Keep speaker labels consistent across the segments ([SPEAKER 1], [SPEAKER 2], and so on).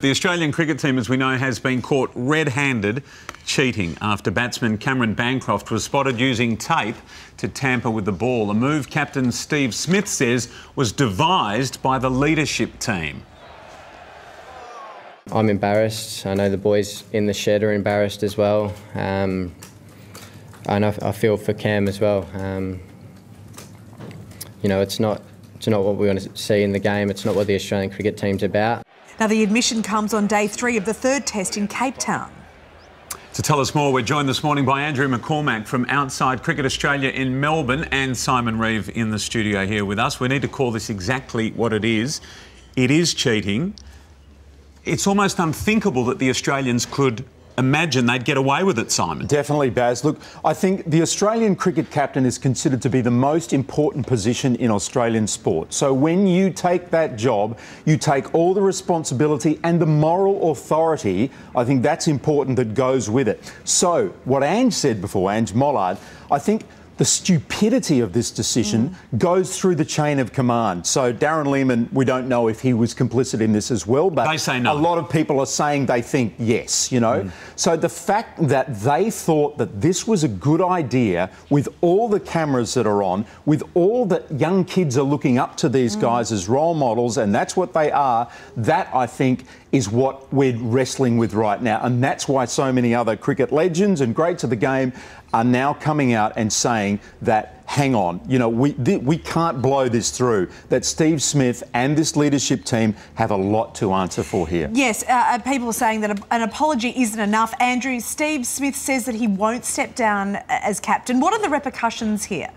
[SPEAKER 1] The Australian cricket team, as we know, has been caught red-handed cheating after batsman Cameron Bancroft was spotted using tape to tamper with the ball. A move captain Steve Smith says was devised by the leadership team.
[SPEAKER 2] I'm embarrassed. I know the boys in the shed are embarrassed as well. Um, and I, I, feel for Cam as well. Um, you know, it's not, it's not what we want to see in the game. It's not what the Australian cricket team's about.
[SPEAKER 3] Now, the admission comes on day three of the third test in Cape Town.
[SPEAKER 1] To tell us more, we're joined this morning by Andrew McCormack from Outside Cricket Australia in Melbourne and Simon Reeve in the studio here with us. We need to call this exactly what it is. It is cheating. It's almost unthinkable that the Australians could imagine they'd get away with it, Simon.
[SPEAKER 4] Definitely, Baz. Look, I think the Australian cricket captain is considered to be the most important position in Australian sport. So when you take that job, you take all the responsibility and the moral authority. I think that's important that goes with it. So, what Ange said before, Ange Mollard, I think the stupidity of this decision mm. goes through the chain of command. So Darren Lehmann, we don't know if he was complicit in this as well, but
[SPEAKER 1] they say no.
[SPEAKER 4] a lot of people are saying they think yes, you know. Mm. So the fact that they thought that this was a good idea with all the cameras that are on, with all that young kids are looking up to these mm. guys as role models, and that's what they are, that I think is what we're wrestling with right now. And that's why so many other cricket legends and greats of the game are now coming out and saying that, hang on, you know, we, we can't blow this through, that Steve Smith and this leadership team have a lot to answer for here.
[SPEAKER 3] Yes, uh, uh people are saying that an apology isn't enough. Andrew, Steve Smith says that he won't step down as captain. What are the repercussions here?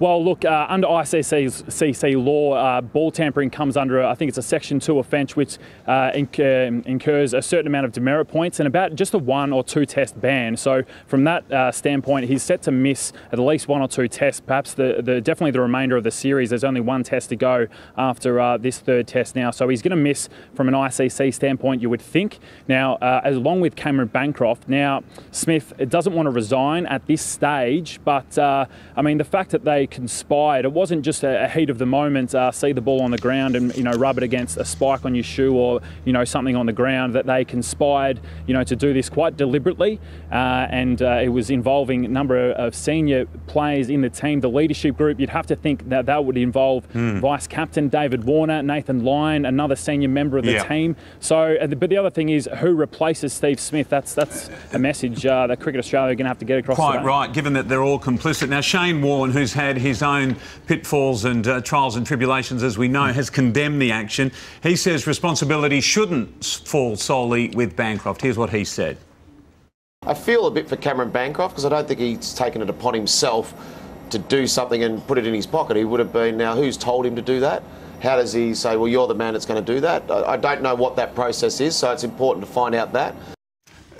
[SPEAKER 5] Well, look, uh, under ICC's CC law, uh, ball tampering comes under, I think it's a Section 2 offence which uh, incur, um, incurs a certain amount of demerit points and about just a one or two test ban. So from that uh, standpoint, he's set to miss at least one or two tests, perhaps the, the definitely the remainder of the series. There's only one test to go after uh, this third test now. So he's going to miss from an ICC standpoint, you would think. Now, uh, along with Cameron Bancroft, now Smith doesn't want to resign at this stage, but I mean, the fact that they conspired. It wasn't just a, a heat of the moment, uh, see the ball on the ground and you know rub it against a spike on your shoe or you know something on the ground. That they conspired, you know, to do this quite deliberately, uh, and uh, it was involving a number of senior players in the team, the leadership group. You'd have to think that that would involve mm. vice captain David Warner, Nathan Lyon, another senior member of the yeah. team. So, uh, but the other thing is who replaces Steve Smith. That's that's a message uh, that Cricket Australia are going to have to get across.
[SPEAKER 1] Quite
[SPEAKER 5] today.
[SPEAKER 1] right, given that they're all complicit. Now Shane Warne, who's had his own pitfalls and uh, trials and tribulations, as we know, has condemned the action. He says responsibility shouldn't fall solely with Bancroft. Here's what he said.
[SPEAKER 6] I feel a bit for Cameron Bancroft because I don't think he's taken it upon himself to do something and put it in his pocket. He would have been, now who's told him to do that? How does he say, well, you're the man that's going to do that? I don't know what that process is, so it's important to find out that.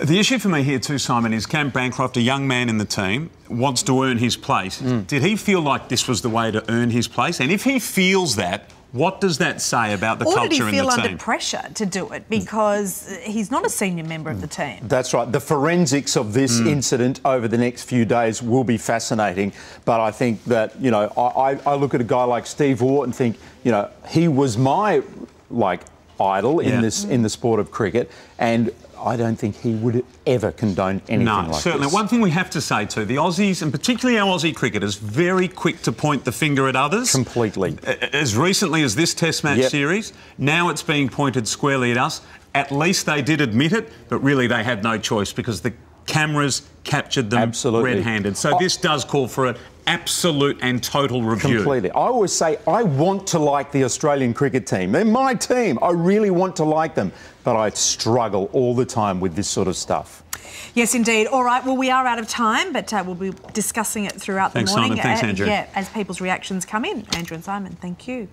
[SPEAKER 1] The issue for me here too, Simon, is Cam Bancroft, a young man in the team, wants to earn his place. Mm. Did he feel like this was the way to earn his place? And if he feels that, what does that say about the
[SPEAKER 3] or
[SPEAKER 1] culture in the team?
[SPEAKER 3] Or did he feel under pressure to do it because he's not a senior member of the team?
[SPEAKER 4] That's right. The forensics of this mm. incident over the next few days will be fascinating. But I think that, you know, I, I look at a guy like Steve Waugh and think, you know, he was my, like, idol yeah. in this in the sport of cricket and I don't think he would ever condone anything no, like
[SPEAKER 1] certainly.
[SPEAKER 4] This.
[SPEAKER 1] One thing we have to say too, the Aussies, and particularly our Aussie cricketers, very quick to point the finger at others.
[SPEAKER 4] Completely.
[SPEAKER 1] As recently as this Test match yep. series, now it's being pointed squarely at us. At least they did admit it, but really they had no choice because the cameras captured them
[SPEAKER 4] Absolutely.
[SPEAKER 1] red-handed. So this does call for an absolute and total review.
[SPEAKER 4] Completely. I always say I want to like the Australian cricket team. They're my team. I really want to like them, but I struggle all the time with this sort of stuff.
[SPEAKER 3] Yes, indeed. All right. Well, we are out of time, but uh, we'll be discussing it throughout
[SPEAKER 1] Thanks,
[SPEAKER 3] the morning.
[SPEAKER 1] Simon. Thanks, Andrew.
[SPEAKER 3] Uh, yeah, as people's reactions come in. Andrew and Simon, thank you.